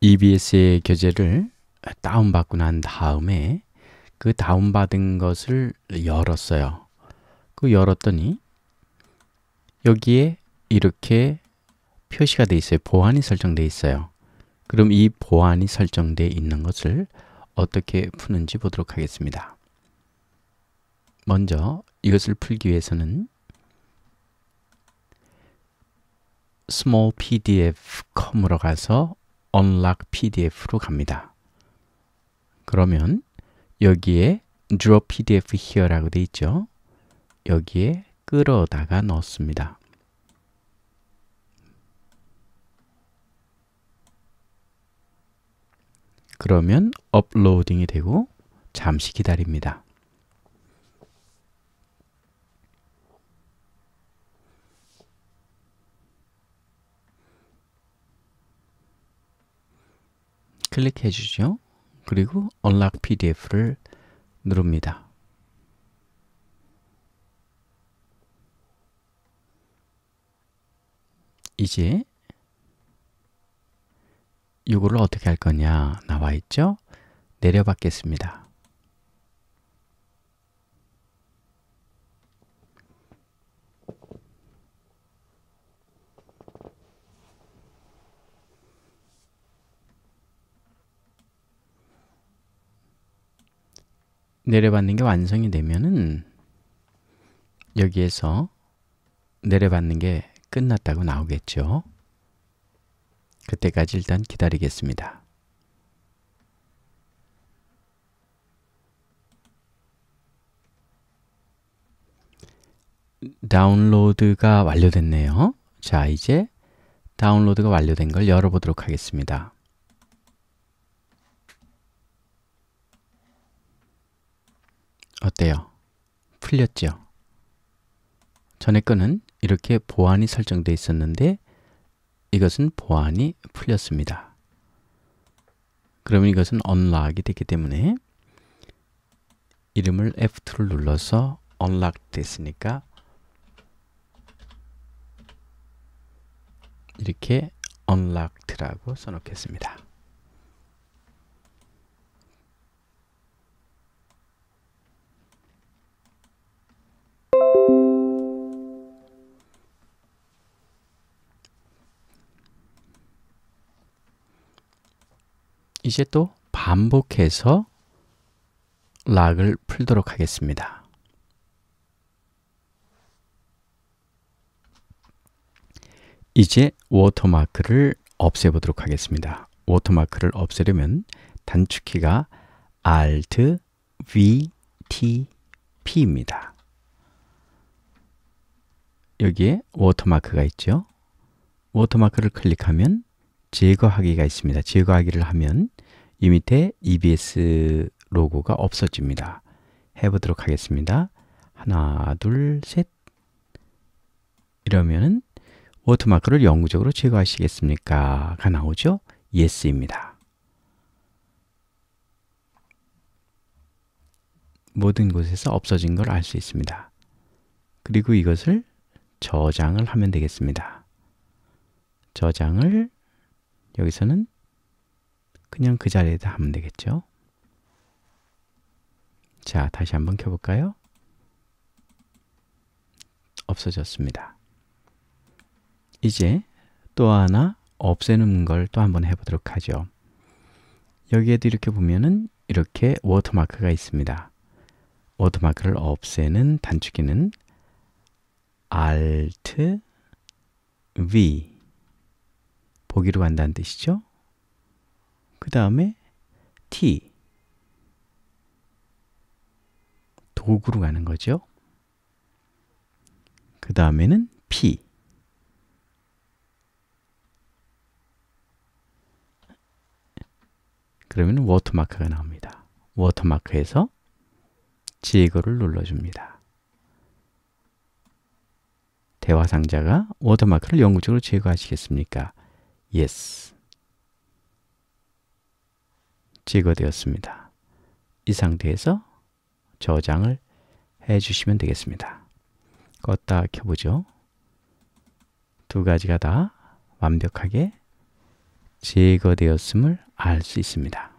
EBS의 교재를 다운받고 난 다음에 그 다운받은 것을 열었어요. 그 열었더니 여기에 이렇게 표시가 돼 있어요. 보안이 설정돼 있어요. 그럼 이 보안이 설정돼 있는 것을 어떻게 푸는지 보도록 하겠습니다. 먼저 이것을 풀기 위해서는 smallpdf.com으로 가서 unlock pdf로 갑니다. 그러면 여기에 drop pdf here라고 되어 있죠. 여기에 끌어다가 넣습니다. 그러면 업로딩이 되고 잠시 기다립니다. 클릭해 주죠. 그리고 Unlock PDF를 누릅니다. 이제 이거를 어떻게 할 거냐 나와 있죠? 내려받겠습니다. 내려받는 게 완성이 되면은 여기에서 내려받는 게 끝났다고 나오겠죠. 그때까지 일단 기다리겠습니다. 다운로드가 완료됐네요. 자, 이제 다운로드가 완료된 걸 열어보도록 하겠습니다. 어때요? 풀렸죠? 전에 거는 이렇게 보안이 설정되어 있었는데 이것은 보안이 풀렸습니다. 그러면 이것은 unlock이 됐기 때문에 이름을 F2를 눌러서 unlock 됐으니까 이렇게 unlocked라고 써놓겠습니다. 이제 또 반복해서 lock을 풀도록 하겠습니다. 이제 워터마크를 없애보도록 하겠습니다. 워터마크를 없애려면 단축키가 Alt, V, T, P입니다. 여기에 워터마크가 있죠. 워터마크를 클릭하면 제거하기가 있습니다. 제거하기를 하면 이 밑에 EBS 로고가 없어집니다. 해보도록 하겠습니다. 하나, 둘, 셋. 이러면은 워터마크를 영구적으로 제거하시겠습니까? 가 나오죠? Yes입니다. 모든 곳에서 없어진 걸 알 수 있습니다. 그리고 이것을 저장을 하면 되겠습니다. 저장을 여기서는 그냥 그 자리에다 하면 되겠죠. 자, 다시 한번 켜볼까요? 없어졌습니다. 이제 또 하나 없애는 걸 또 한번 해보도록 하죠. 여기에도 이렇게 보면은 이렇게 워터마크가 있습니다. 워터마크를 없애는 단축키는 Alt V 보기로 간다는 뜻이죠. 그 다음에 T 도구로 가는 거죠. 그 다음에는 P 그러면 워터마크가 나옵니다. 워터마크에서 제거를 눌러줍니다. 대화 상자가 워터마크를 영구적으로 제거하시겠습니까? Yes. 제거되었습니다. 이 상태에서 저장을 해 주시면 되겠습니다. 껐다 켜보죠. 두 가지가 다 완벽하게 제거되었음을 알 수 있습니다.